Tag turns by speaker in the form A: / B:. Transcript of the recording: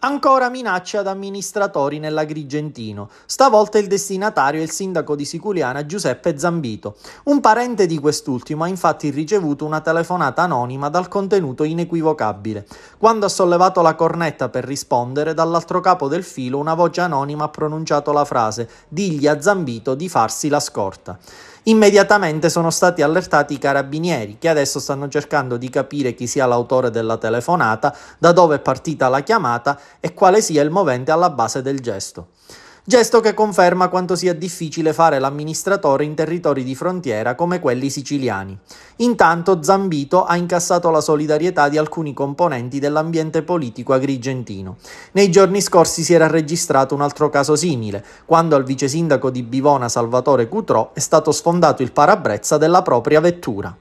A: Ancora minacce ad amministratori nell'Agrigentino. Stavolta il destinatario è il sindaco di Siculiana Giuseppe Zambito. Un parente di quest'ultimo ha infatti ricevuto una telefonata anonima dal contenuto inequivocabile. Quando ha sollevato la cornetta per rispondere, dall'altro capo del filo una voce anonima ha pronunciato la frase Digli a Zambito di farsi la scorta. Immediatamente sono stati allertati i carabinieri, che adesso stanno cercando di capire chi sia l'autore della telefonata, da dove è partita la chiamata e quale sia il movente alla base del gesto. Gesto che conferma quanto sia difficile fare l'amministratore in territori di frontiera come quelli siciliani. Intanto Zambito ha incassato la solidarietà di alcuni componenti dell'ambiente politico agrigentino. Nei giorni scorsi si era registrato un altro caso simile, quando al vice sindaco di Bivona Salvatore Cutrò è stato sfondato il parabrezza della propria vettura.